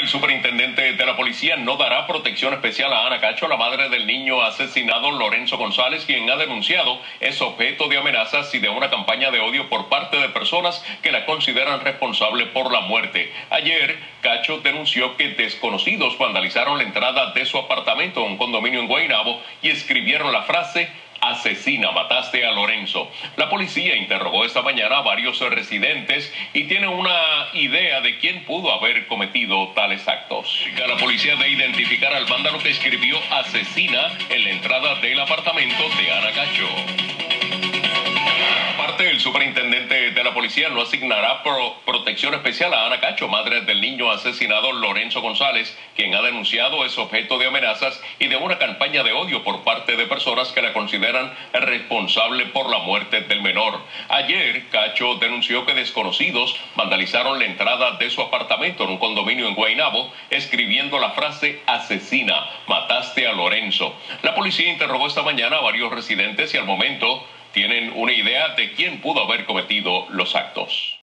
El superintendente de la policía no dará protección especial a Ana Cacho, la madre del niño asesinado Lorenzo González, quien ha denunciado es objeto de amenazas y de una campaña de odio por parte de personas que la consideran responsable por la muerte. Ayer, Cacho denunció que desconocidos vandalizaron la entrada de su apartamento en un condominio en Guaynabo y escribieron la frase asesina, mataste a Lorenzo. La policía interrogó esta mañana a varios residentes y tiene una idea de quién pudo haber cometido tales actos. La policía de identificar al vándalo que escribió asesina en la entrada del apartamento de Ana Cacho. Aparte, el superintendente de la policía no asignará protección especial a Ana Cacho, madre del niño asesinado Lorenzo González, quien ha denunciado es objeto de amenazas y de una campaña de odio por parte de personas que la consideran responsable por la muerte del menor. Ayer, Cacho denunció que desconocidos vandalizaron la entrada de su apartamento en un condominio en Guaynabo, escribiendo la frase asesina, mataste a Lorenzo. La policía interrogó esta mañana a varios residentes y al momento tienen una idea de quién pudo haber cometido los actos.